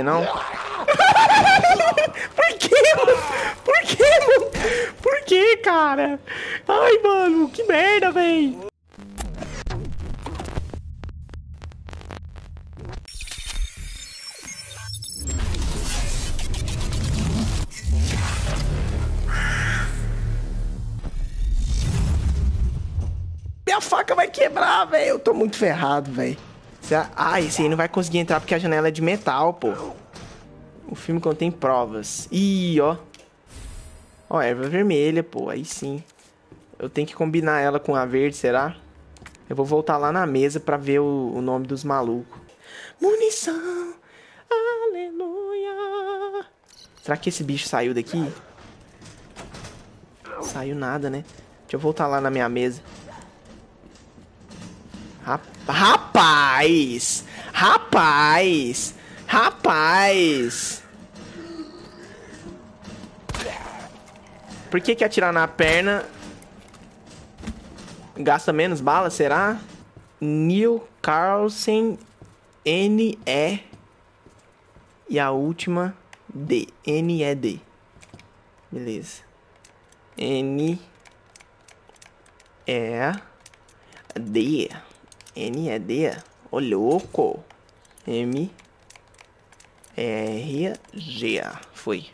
Não? Por que, mano? Por que, mano? Por que, cara? Ai, mano, que merda, véi. Minha faca vai quebrar, velho. Eu tô muito ferrado, velho. Ah, esse aí não vai conseguir entrar porque a janela é de metal, pô. O filme contém provas. Ih, ó. Ó, erva vermelha, pô. Aí sim. Eu tenho que combinar ela com a verde, será? Eu vou voltar lá na mesa pra ver o, o nome dos malucos. Munição! Aleluia! Será que esse bicho saiu daqui? Saiu nada, né? Deixa eu voltar lá na minha mesa. Rapaz! Rapaz! Rapaz! Por que que atirar na perna gasta menos bala, será? Neil Carlsen N-E e a última D. N-E-D. Beleza. N-E-D. N é D? Ô louco! M R G. Foi.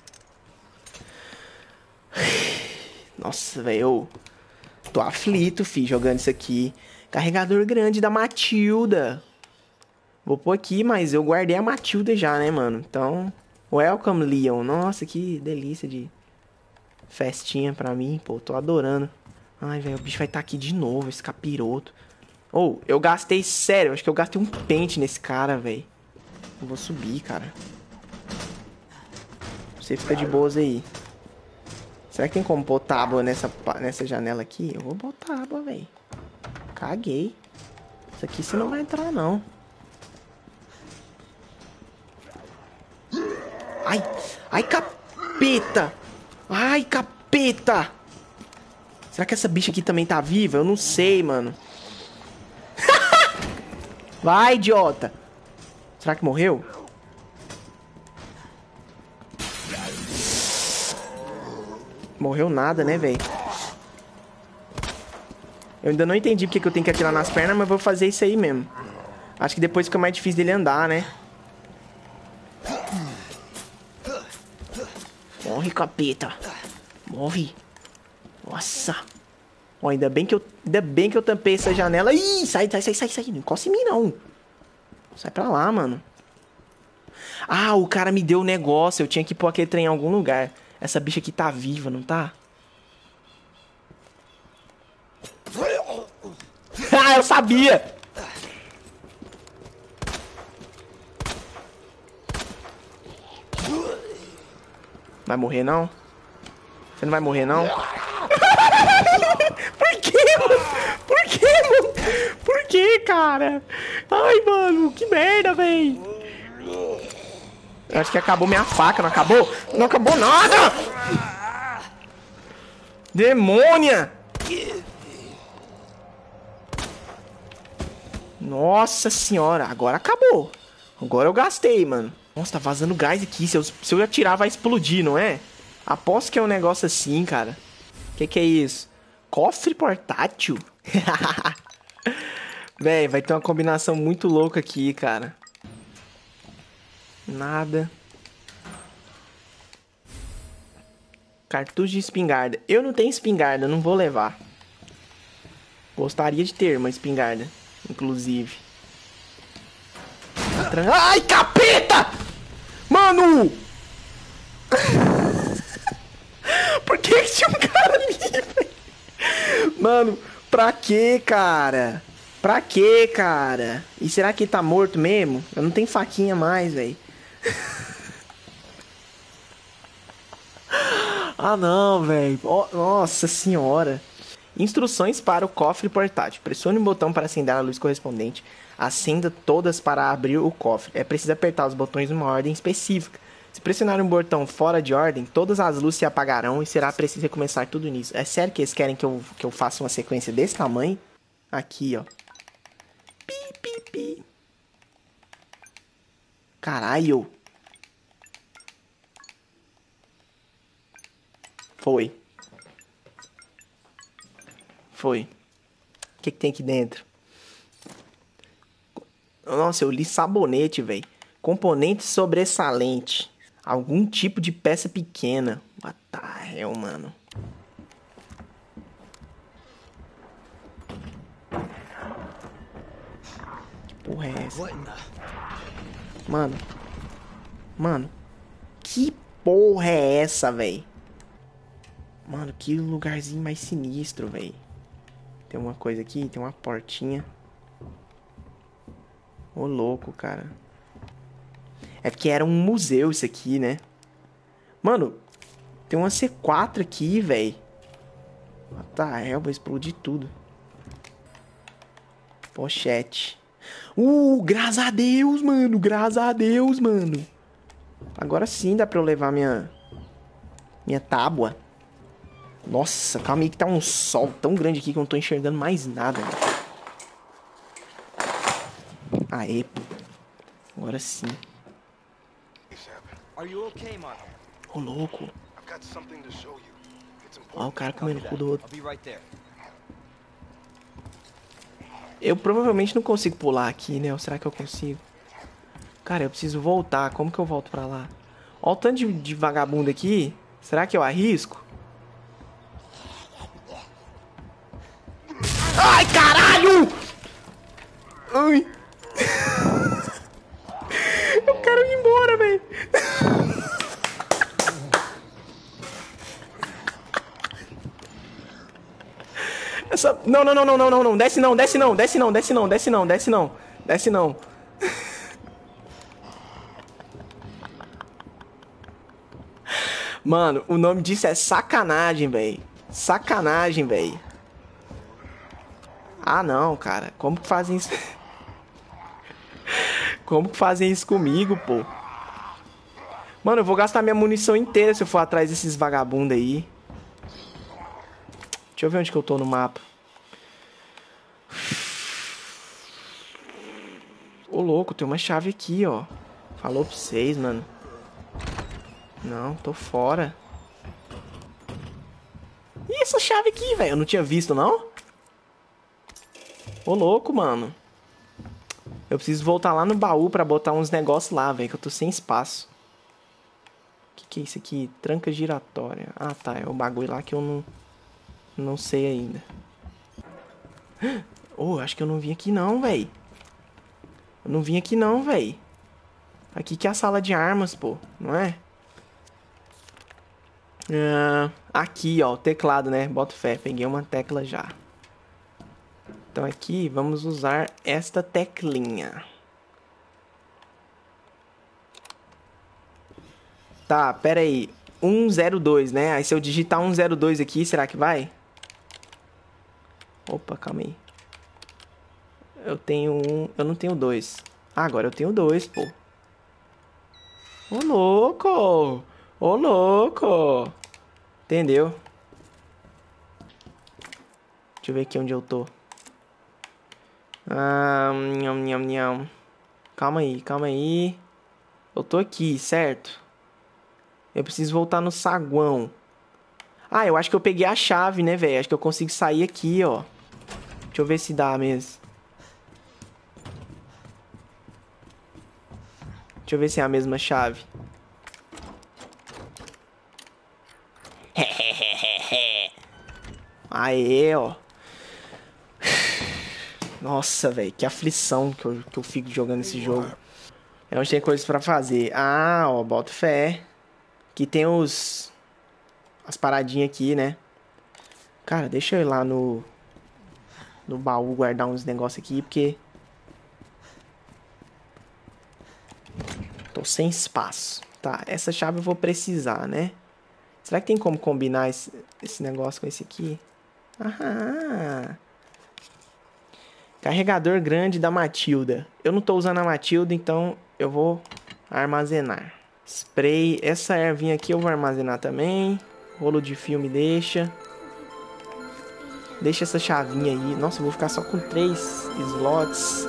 Nossa, velho. Tô aflito, fi, jogando isso aqui. Carregador grande da Matilda. Vou pôr aqui, mas eu guardei a Matilda já, né, mano? Então, welcome, Leon. Nossa, que delícia de festinha pra mim. Pô, tô adorando. Ai, velho, o bicho vai estar tá aqui de novo, esse capiroto. Ou, oh, eu gastei, sério, acho que eu gastei um pente nesse cara, velho. Vou subir, cara. Você fica de boas aí. Será que tem como pôr tábua nessa, nessa janela aqui? Eu vou botar tábua, velho. Caguei. Isso aqui você não vai entrar, não. Ai, ai, capeta. Ai, capeta. Será que essa bicha aqui também tá viva? Eu não sei, mano. Vai, idiota. Será que morreu? Morreu nada, né, velho? Eu ainda não entendi porque que eu tenho que atirar nas pernas, mas vou fazer isso aí mesmo. Acho que depois fica mais difícil dele andar, né? Morre, capeta. Morre. Nossa. Ó, ainda bem que eu, ainda bem que eu tampei essa janela. Ih, sai, sai, sai, sai, sai. Não encosta em mim, não. Sai pra lá, mano. Ah, o cara me deu o um negócio. Eu tinha que pôr aquele trem em algum lugar. Essa bicha aqui tá viva, não tá? ah, eu sabia! Vai morrer, não? Você não vai morrer, não? Por que, mano? Por que, cara? Ai, mano, que merda, véi. Acho que acabou minha faca, não acabou? Não acabou nada! Demônia! Nossa senhora, agora acabou. Agora eu gastei, mano. Nossa, tá vazando gás aqui. Se eu, se eu atirar, vai explodir, não é? Aposto que é um negócio assim, cara. Que que é isso? Cofre portátil? Véi, vai ter uma combinação muito louca aqui, cara. Nada. Cartucho de espingarda. Eu não tenho espingarda, não vou levar. Gostaria de ter uma espingarda, inclusive. Ai, capeta! Mano! Por que, que tinha um cara ali, Mano, pra que, cara? Pra que, cara? E será que ele tá morto mesmo? Eu não tenho faquinha mais, velho. ah, não, velho. Oh, nossa senhora. Instruções para o cofre portátil. Pressione o botão para acender a luz correspondente. Acenda todas para abrir o cofre. É preciso apertar os botões numa ordem específica. Se pressionar um botão fora de ordem, todas as luzes se apagarão e será preciso recomeçar tudo nisso. É sério que eles querem que eu, que eu faça uma sequência desse tamanho? Aqui, ó. Pi, pi, pi. Caralho. Foi. Foi. O que, que tem aqui dentro? Nossa, eu li sabonete, velho. Componente sobressalente. Algum tipo de peça pequena. What the hell, mano? Que porra é essa? Mano. Mano. Que porra é essa, velho? Mano, que lugarzinho mais sinistro, velho. Tem uma coisa aqui, tem uma portinha. Ô, louco, cara. É porque era um museu isso aqui, né? Mano, tem uma C4 aqui, velho. Tá, é, vou explodir tudo. Pochete. Uh, graças a Deus, mano. Graças a Deus, mano. Agora sim dá pra eu levar minha... Minha tábua. Nossa, calma aí que tá um sol tão grande aqui que eu não tô enxergando mais nada. Aê, pô. Agora sim. Ô, louco. Ó, o cara comendo o cu do outro. Eu provavelmente não consigo pular aqui, né? Ou será que eu consigo? Cara, eu preciso voltar. Como que eu volto pra lá? Ó o tanto de, de vagabundo aqui. Será que eu arrisco? Ai, caralho! Ai. Eu quero ir embora, velho. Essa... Não, não, não, não, não, não, não. Desce não, desce não, desce não, desce não, desce não, desce não. Desce não. Mano, o nome disso é sacanagem, velho. Sacanagem, velho. Ah, não, cara. Como que fazem isso? Como que fazem isso comigo, pô? Mano, eu vou gastar minha munição inteira se eu for atrás desses vagabundos aí. Deixa eu ver onde que eu tô no mapa. Ô, louco, tem uma chave aqui, ó. Falou pra vocês, mano. Não, tô fora. E essa chave aqui, velho? Eu não tinha visto, não? Ô, louco, mano. Eu preciso voltar lá no baú pra botar uns negócios lá, velho, que eu tô sem espaço. O que, que é isso aqui? Tranca giratória. Ah, tá. É o bagulho lá que eu não... Não sei ainda. Oh, acho que eu não vim aqui não, velho. Eu não vim aqui não, velho. Aqui que é a sala de armas, pô. Não é? Ah, aqui, ó. O teclado, né? Bota fé. Peguei uma tecla já. Então aqui vamos usar esta teclinha. Tá, pera aí. 102, né? Aí se eu digitar 102 aqui, será que vai? Opa, calma aí. Eu tenho um... Eu não tenho dois. Ah, agora eu tenho dois, pô. Ô, louco! Ô, louco! Entendeu? Deixa eu ver aqui onde eu tô. Ah, nham, nham, nham. Calma aí, calma aí. Eu tô aqui, certo? Eu preciso voltar no saguão. Ah, eu acho que eu peguei a chave, né, velho? Acho que eu consigo sair aqui, ó. Deixa eu ver se dá mesmo. Deixa eu ver se é a mesma chave. Aê, ó. Nossa, velho, que aflição que eu, que eu fico jogando esse jogo. É onde tem coisas pra fazer. Ah, ó, bota fé. Aqui tem os... As paradinhas aqui, né? Cara, deixa eu ir lá no... No baú guardar uns negócios aqui, porque... sem espaço. Tá, essa chave eu vou precisar, né? Será que tem como combinar esse, esse negócio com esse aqui? Aham... Carregador grande da Matilda. Eu não estou usando a Matilda, então eu vou armazenar. Spray. Essa ervinha aqui eu vou armazenar também. Rolo de filme deixa. Deixa essa chavinha aí. Nossa, eu vou ficar só com três slots.